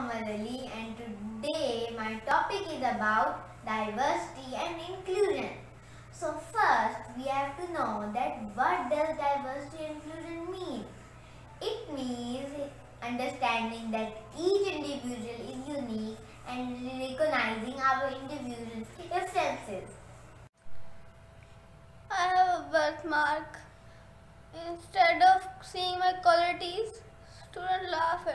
Muhammad and today my topic is about diversity and inclusion. So first we have to know that what does diversity and inclusion mean? It means understanding that each individual is unique and recognizing our individual differences. I have a birthmark. Instead of seeing my qualities, students laugh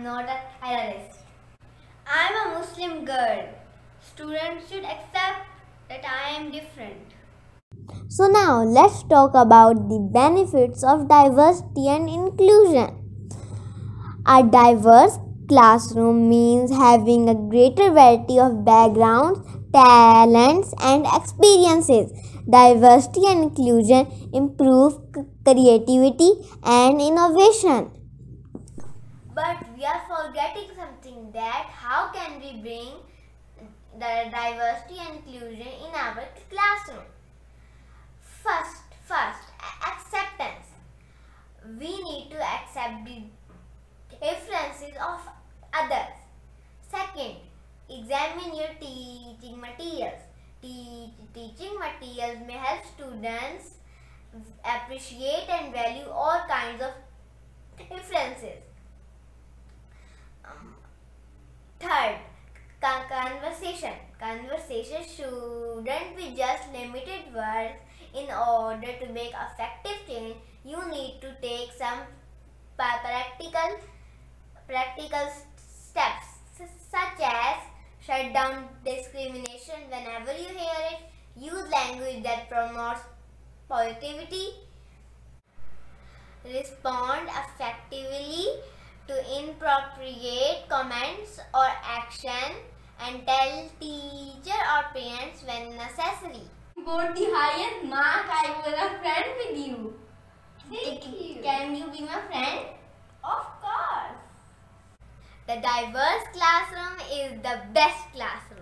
I'm not a terrorist. I'm a Muslim girl. Students should accept that I am different. So now let's talk about the benefits of diversity and inclusion. A diverse classroom means having a greater variety of backgrounds, talents and experiences. Diversity and inclusion improve creativity and innovation. But we are forgetting something that how can we bring the diversity and inclusion in our classroom? First, first, acceptance. We need to accept the differences of others. Second, examine your teaching materials. Te teaching materials may help students appreciate and value all kinds of differences. Conversation. Conversation shouldn't be just limited words. In order to make effective change, you need to take some practical practical steps such as shut down discrimination whenever you hear it, use language that promotes positivity, respond effectively to inappropriate comments or action and tell teacher or parents when necessary. Got the highest mark. I was a friend with you. Thank you. Can you be my friend? Of course. The diverse classroom is the best classroom.